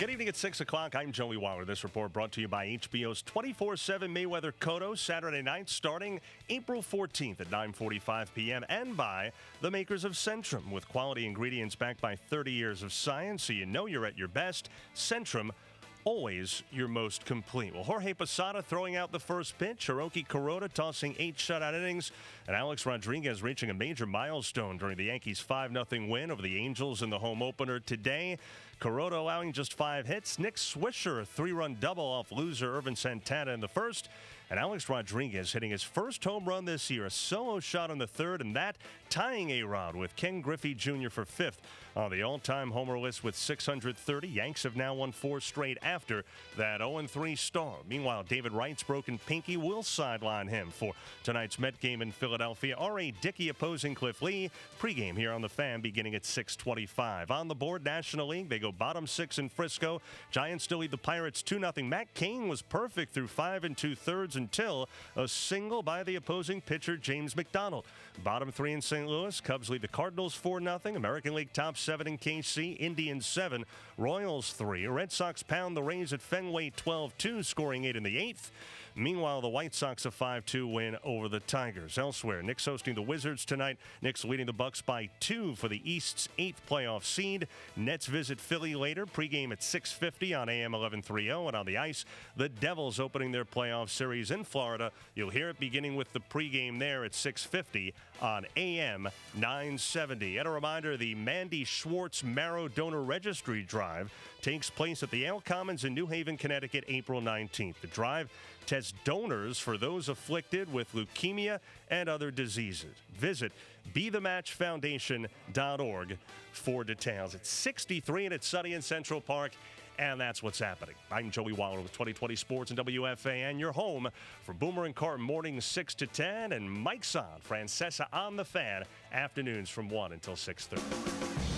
Good evening at 6 o'clock. I'm Joey Wahler. This report brought to you by HBO's 24-7 Mayweather Cotto Saturday night starting April 14th at 9.45 p.m. and by the makers of Centrum with quality ingredients backed by 30 years of science so you know you're at your best. Centrum always your most complete. Well, Jorge Posada throwing out the first pitch, Hiroki Kuroda tossing eight shutout innings, and Alex Rodriguez reaching a major milestone during the Yankees' 5 0 win over the Angels in the home opener today. Kuroda allowing just five hits. Nick Swisher, a three run double off loser Ervin Santana in the first. And Alex Rodriguez hitting his first home run this year, a solo shot on the third, and that tying A Rod with Ken Griffey Jr. for fifth on the all time homer list with 630. Yanks have now won four straight after that 0 3 start. Meanwhile, David Wright's broken pinky will sideline him for tonight's Met game in Philadelphia. R.A. Dickey opposing Cliff Lee. Pregame here on the fan beginning at 625. On the board, National League, they go bottom six in Frisco. Giants still lead the Pirates 2 0. Matt Cain was perfect through five and two thirds until a single by the opposing pitcher, James McDonald. Bottom three in St. Louis. Cubs lead the Cardinals 4 0. American League top seven in KC. Indians 7. Royals 3. Red Sox pound the Rays at Fenway 12 2, scoring 8 in the eighth. Meanwhile, the White Sox a 5 2 win over the Tigers. Elsewhere, Knicks hosting the Wizards tonight. Knicks leading the Bucks by two for the East's eighth playoff seed. Nets visit Philly later. Pregame at 6:50 on AM 1130 and on the ice. The Devils opening their playoff series in Florida. You'll hear it beginning with the pregame there at 6:50 on AM 970. And a reminder: the Mandi Schwartz Marrow Donor Registry Drive takes place at the Yale Commons in New Haven, Connecticut, April 19th. The drive tests donors for those afflicted with leukemia and other diseases. Visit BeTheMatchFoundation.org for details. It's 63 and it's sunny in Central Park, and that's what's happening. I'm Joey Wahler with 2020 Sports and WFA, WFAN, your home for Boomer and Carton mornings 6 to 10, and Mike's on, Francesa on the fan, afternoons from 1 until 6.30.